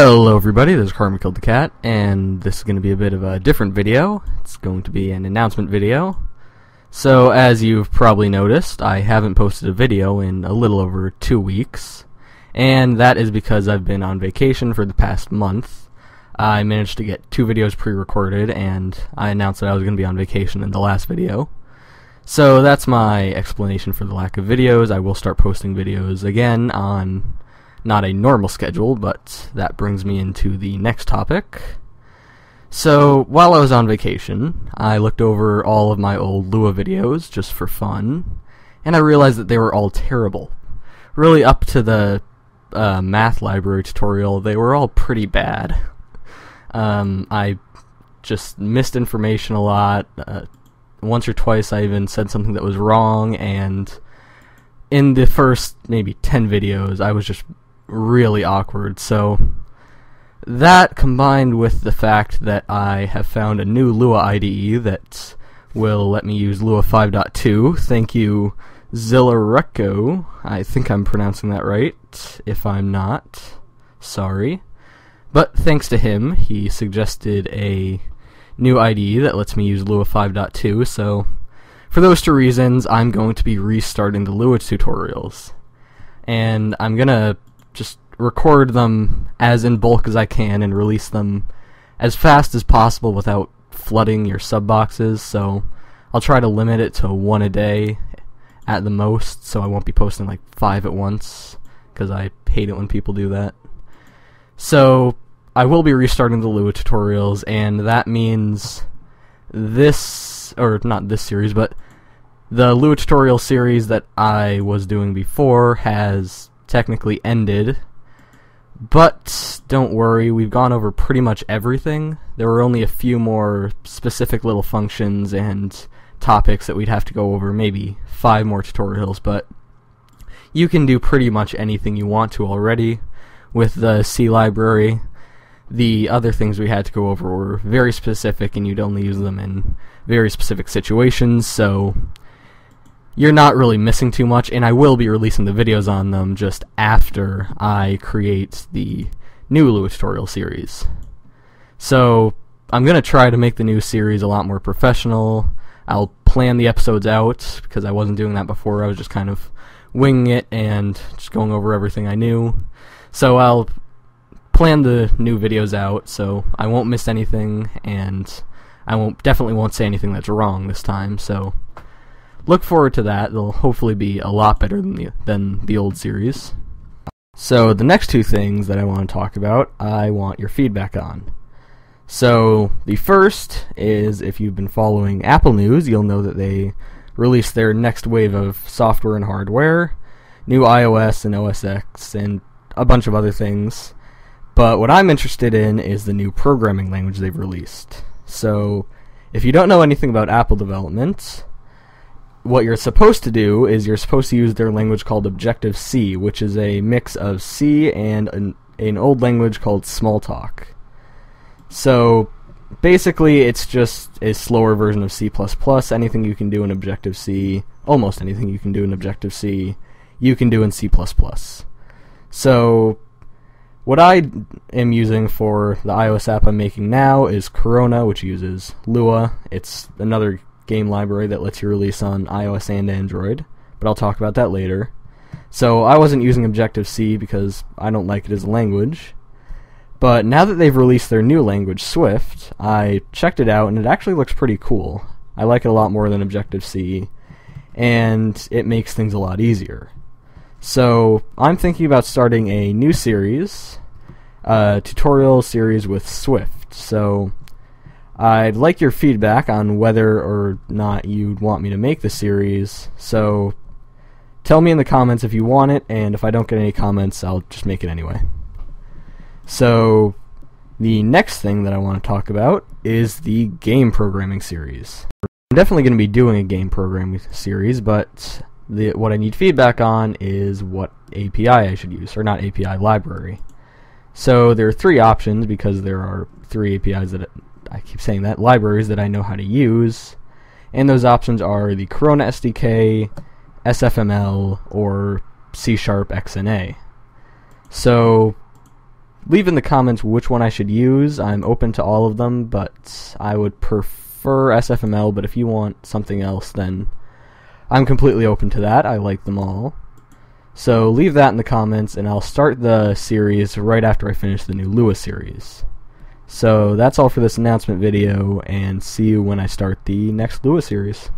Hello everybody, this is Karma Killed the Cat, and this is going to be a bit of a different video. It's going to be an announcement video. So, as you've probably noticed, I haven't posted a video in a little over two weeks, and that is because I've been on vacation for the past month. I managed to get two videos pre-recorded, and I announced that I was going to be on vacation in the last video. So that's my explanation for the lack of videos. I will start posting videos again on not a normal schedule, but that brings me into the next topic. So, while I was on vacation, I looked over all of my old Lua videos just for fun, and I realized that they were all terrible. Really, up to the uh, math library tutorial, they were all pretty bad. Um, I just missed information a lot. Uh, once or twice, I even said something that was wrong, and in the first maybe 10 videos, I was just really awkward. So that combined with the fact that I have found a new Lua IDE that will let me use Lua 5.2. Thank you, Zillareco. I think I'm pronouncing that right. If I'm not, sorry. But thanks to him, he suggested a new IDE that lets me use Lua 5.2, so for those two reasons, I'm going to be restarting the Lua tutorials. And I'm gonna just record them as in bulk as I can and release them as fast as possible without flooding your sub boxes. So I'll try to limit it to one a day at the most, so I won't be posting like five at once because I hate it when people do that. So I will be restarting the Lua tutorials, and that means this, or not this series, but the Lua tutorial series that I was doing before has technically ended. But don't worry, we've gone over pretty much everything. There were only a few more specific little functions and topics that we'd have to go over, maybe five more tutorials, but you can do pretty much anything you want to already with the C library. The other things we had to go over were very specific and you'd only use them in very specific situations, so you're not really missing too much, and I will be releasing the videos on them just after I create the new Lua tutorial series. So I'm gonna try to make the new series a lot more professional. I'll plan the episodes out because I wasn't doing that before. I was just kind of winging it and just going over everything I knew. So I'll plan the new videos out so I won't miss anything and I won't definitely won't say anything that's wrong this time. So look forward to that. They'll hopefully be a lot better than the than the old series. So the next two things that I want to talk about, I want your feedback on. So the first is if you've been following Apple News, you'll know that they released their next wave of software and hardware, new iOS and OS X, and a bunch of other things. But what I'm interested in is the new programming language they've released. So, if you don't know anything about Apple development, what you're supposed to do is you're supposed to use their language called Objective C, which is a mix of C and an, an old language called Smalltalk. So basically, it's just a slower version of C++. Anything you can do in Objective C, almost anything you can do in Objective C, you can do in C++. So what I am using for the iOS app I'm making now is Corona, which uses Lua. It's another game library that lets you release on iOS and Android, but I'll talk about that later. So I wasn't using Objective C because I don't like it as a language. But now that they've released their new language, Swift, I checked it out and it actually looks pretty cool. I like it a lot more than Objective C, and it makes things a lot easier. So I'm thinking about starting a new series, a tutorial series with Swift. So I'd like your feedback on whether or not you'd want me to make the series. So tell me in the comments if you want it, and if I don't get any comments, I'll just make it anyway. So the next thing that I want to talk about is the game programming series. I'm definitely going to be doing a game programming series, but the, what I need feedback on is what API I should use, or not API library. So there are three options because there are three APIs that I keep saying that, libraries that I know how to use. And those options are the Corona SDK, SFML, or C Sharp XNA. So, leave in the comments which one I should use. I'm open to all of them, but I would prefer SFML. But if you want something else, then I'm completely open to that. I like them all. So leave that in the comments, and I'll start the series right after I finish the new Lua series. So that's all for this announcement video, and see you when I start the next Lua series.